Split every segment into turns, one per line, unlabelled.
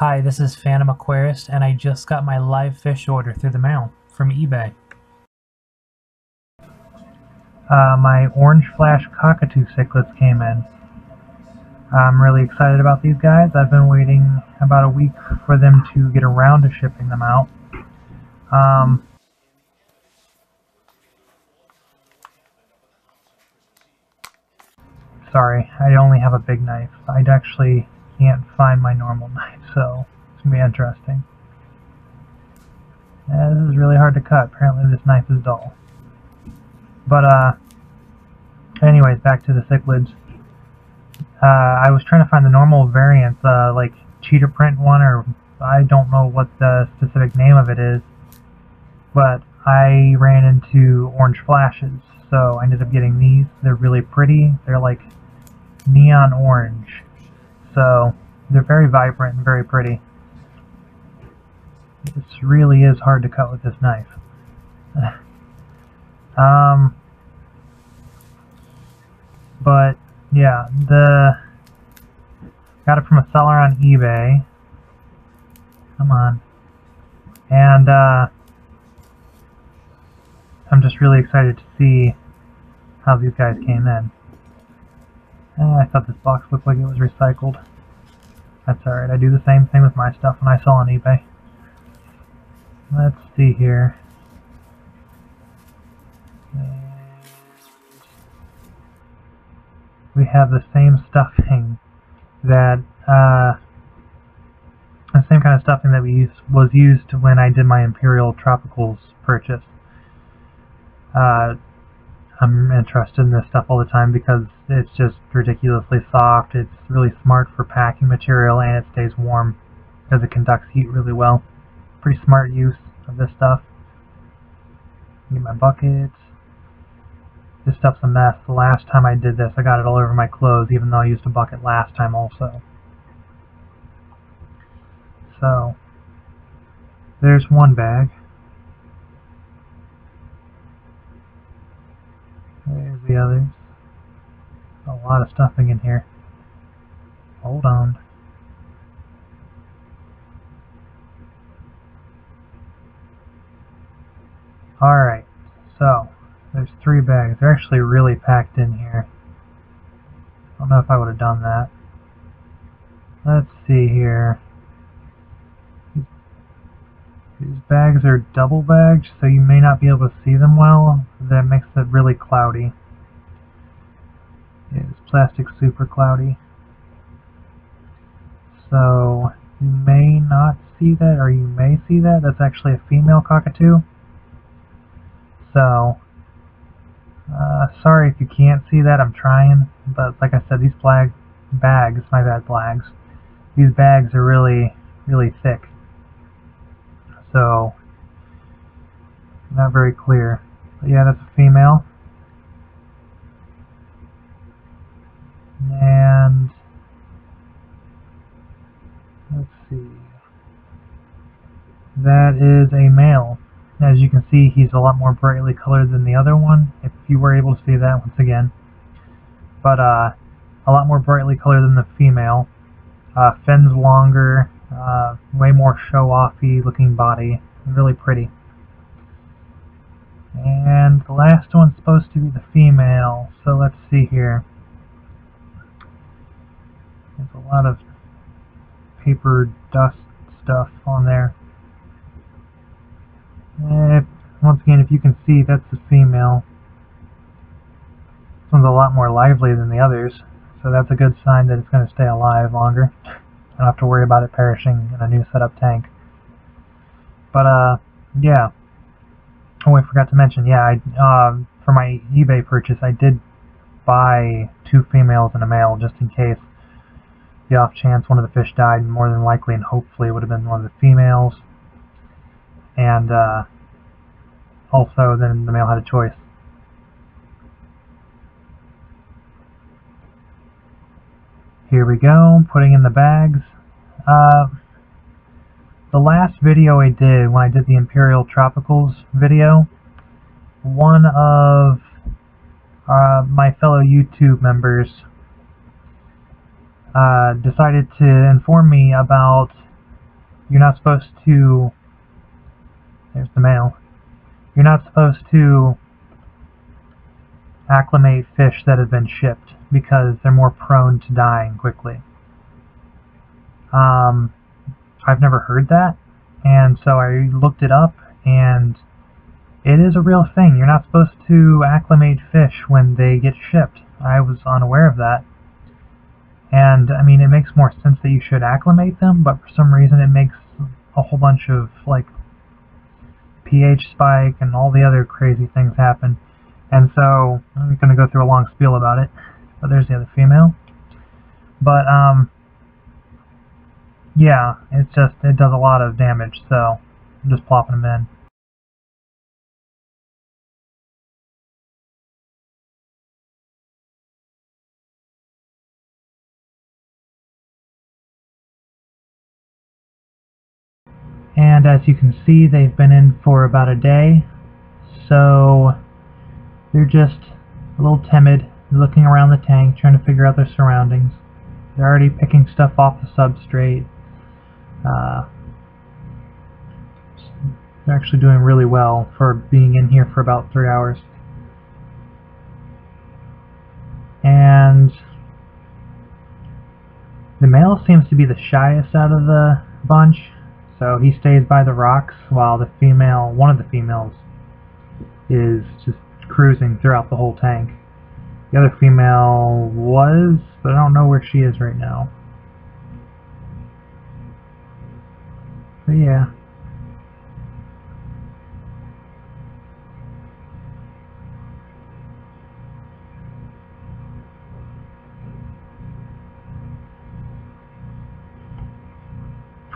Hi, this is Phantom Aquarist, and I just got my live fish order through the mail from eBay.
Uh, my orange flash cockatoo cichlids came in. I'm really excited about these guys. I've been waiting about a week for them to get around to shipping them out. Um, sorry, I only have a big knife. I'd actually can't find my normal knife, so it's going to be interesting. Yeah, this is really hard to cut. Apparently this knife is dull. But, uh, anyways, back to the cichlids. Uh, I was trying to find the normal variant, uh, like cheetah print one, or I don't know what the specific name of it is, but I ran into orange flashes, so I ended up getting these. They're really pretty. They're like neon orange, so they're very vibrant and very pretty. This really is hard to cut with this knife. um, but yeah, the got it from a seller on eBay. Come on, and uh, I'm just really excited to see how these guys came in. Eh, I thought this box looked like it was recycled. That's alright, I do the same thing with my stuff when I sell on eBay. Let's see here. we have the same stuffing that uh, the same kind of stuffing that we used was used when I did my Imperial Tropicals purchase. Uh, I'm interested in this stuff all the time because it's just ridiculously soft. It's really smart for packing material and it stays warm because it conducts heat really well. Pretty smart use of this stuff. Get my buckets. This stuff's a mess. The last time I did this, I got it all over my clothes, even though I used a bucket last time also. So, there's one bag. There's the others. A lot of stuffing in here. Hold on. Alright, so there's three bags. They're actually really packed in here. I don't know if I would have done that. Let's see here. These bags are double bagged, so you may not be able to see them well. That makes it really cloudy. It's plastic super cloudy. So, you may not see that, or you may see that. That's actually a female cockatoo. So, uh, sorry if you can't see that, I'm trying. But like I said, these flag bags, my bad flags, these bags are really, really thick. So, not very clear. But yeah, that's a female. And, let's see. That is a male. As you can see, he's a lot more brightly colored than the other one, if you were able to see that once again. But, uh, a lot more brightly colored than the female. Uh, fins longer, uh, way more show-offy looking body. Really pretty. And the last one's supposed to be the female, so let's see here. There's a lot of paper dust stuff on there. Eh, once again, if you can see, that's the female. This one's a lot more lively than the others, so that's a good sign that it's going to stay alive longer. I don't have to worry about it perishing in a new setup tank. But, uh, yeah. Oh, I forgot to mention, yeah, I, uh, for my eBay purchase, I did buy two females and a male just in case the off chance one of the fish died, more than likely and hopefully it would have been one of the females and uh, also then the male had a choice. Here we go, putting in the bags. Uh, the last video I did, when I did the Imperial Tropicals video, one of uh, my fellow YouTube members uh, decided to inform me about you're not supposed to there's the male. You're not supposed to acclimate fish that have been shipped because they're more prone to dying quickly. Um, I've never heard that, and so I looked it up, and it is a real thing. You're not supposed to acclimate fish when they get shipped. I was unaware of that. And, I mean, it makes more sense that you should acclimate them, but for some reason it makes a whole bunch of, like, pH spike and all the other crazy things happen. And so, I'm going to go through a long spiel about it. But there's the other female. But, um, yeah, it's just, it does a lot of damage, so I'm just plopping them in. And as you can see they've been in for about a day. So they're just a little timid looking around the tank trying to figure out their surroundings. They're already picking stuff off the substrate. Uh, they're actually doing really well for being in here for about three hours. And the male seems to be the shyest out of the bunch so he stays by the rocks while the female, one of the females, is just cruising throughout the whole tank. The other female was, but I don't know where she is right now. But yeah.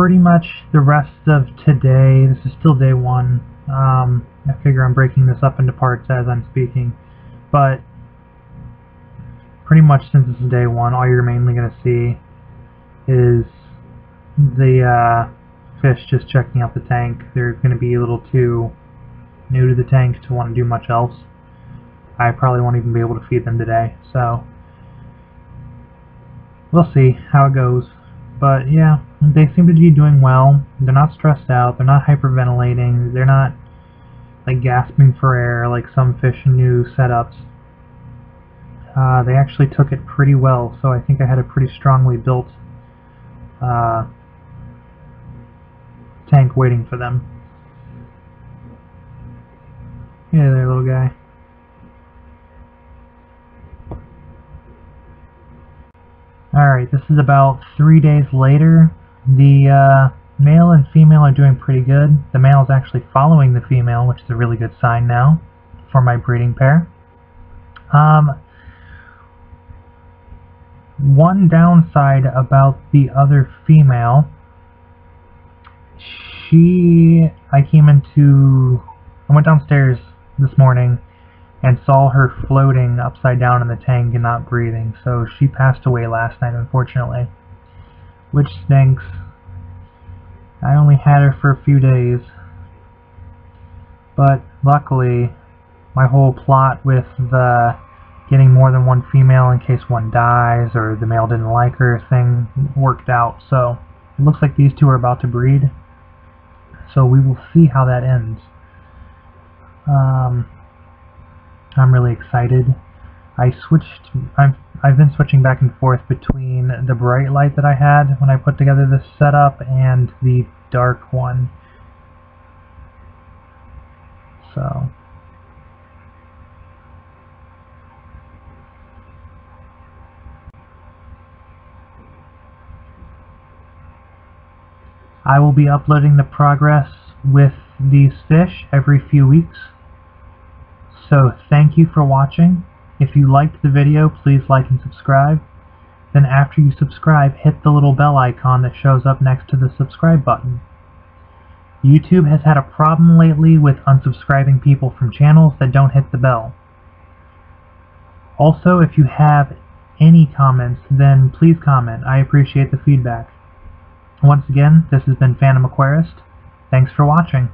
Pretty much the rest of today. This is still day one. Um, I figure I'm breaking this up into parts as I'm speaking. But pretty much since this is day one, all you're mainly going to see is the uh, fish just checking out the tank. They're going to be a little too new to the tank to want to do much else. I probably won't even be able to feed them today, so we'll see how it goes. But yeah, they seem to be doing well. They're not stressed out. They're not hyperventilating. They're not like gasping for air like some fish in new setups. Uh, they actually took it pretty well, so I think I had a pretty strongly built uh, tank waiting for them. Yeah, there, little guy. Alright, this is about three days later. The uh, male and female are doing pretty good. The male is actually following the female, which is a really good sign now for my breeding pair. Um, one downside about the other female, she, I came into, I went downstairs this morning and saw her floating upside down in the tank and not breathing. So she passed away last night, unfortunately. Which stinks. I only had her for a few days. But luckily, my whole plot with the getting more than one female in case one dies or the male didn't like her thing worked out. So it looks like these two are about to breed. So we will see how that ends. Um, I'm really excited. I switched, I've, I've been switching back and forth between the bright light that I had when I put together this setup and the dark one. So, I will be uploading the progress with these fish every few weeks. So thank you for watching. If you liked the video, please like and subscribe. Then after you subscribe, hit the little bell icon that shows up next to the subscribe button. YouTube has had a problem lately with unsubscribing people from channels that don't hit the bell. Also, if you have any comments, then please comment. I appreciate the feedback. Once again, this has been Phantom Aquarist. Thanks for watching.